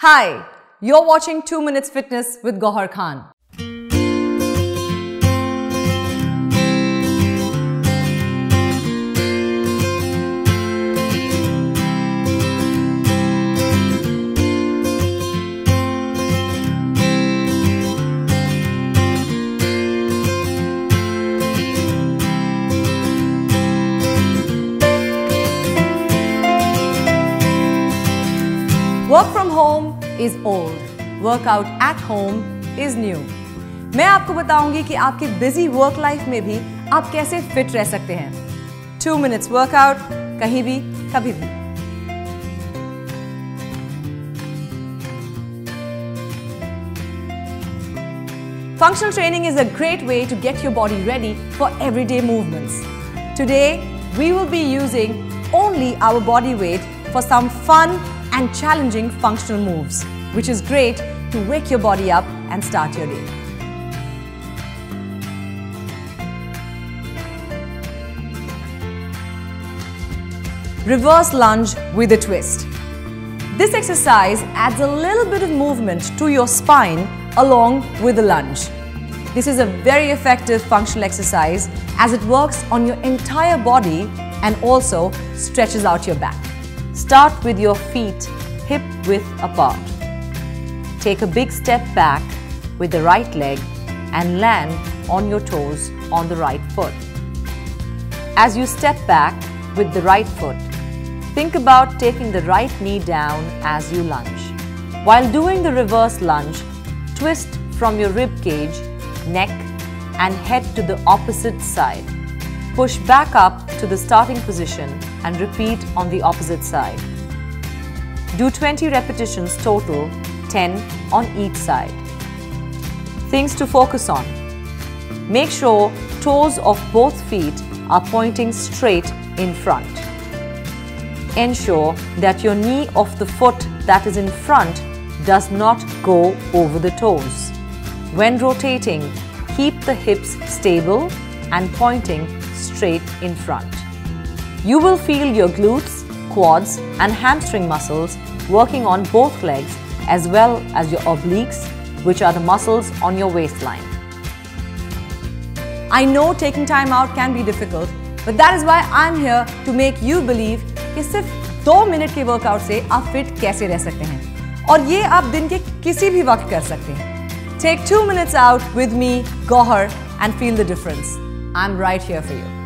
Hi, you're watching 2 Minutes Fitness with Gauhar Khan. Work from home is old. Workout at home is new. मैं आपको बताऊंगी कि आपकी busy work life में भी आप कैसे फिट रह सकते हैं टू मिनट्स वर्कआउट कहीं भी कभी भी Functional training is a great way to get your body ready for everyday movements. Today, we will be using only our body weight for some fun and challenging functional moves, which is great to wake your body up and start your day. Reverse lunge with a twist. This exercise adds a little bit of movement to your spine along with the lunge. This is a very effective functional exercise as it works on your entire body and also stretches out your back. Start with your feet hip width apart. Take a big step back with the right leg and land on your toes on the right foot. As you step back with the right foot, think about taking the right knee down as you lunge. While doing the reverse lunge, twist from your rib cage, neck and head to the opposite side. Push back up to the starting position and repeat on the opposite side. Do 20 repetitions total, 10 on each side. Things to focus on. Make sure toes of both feet are pointing straight in front. Ensure that your knee of the foot that is in front does not go over the toes. When rotating, keep the hips stable and pointing straight in front. You will feel your glutes, quads and hamstring muscles working on both legs as well as your obliques which are the muscles on your waistline. I know taking time out can be difficult, but that is why I'm here to make you believe कि सिर्फ दो minute के workout से आप fit कैसे रह सकते हैं और ये आप दिन के किसी भी वक्त कर सकते हैं Take two minutes out with me, Gohar, and feel the difference. I'm right here for you.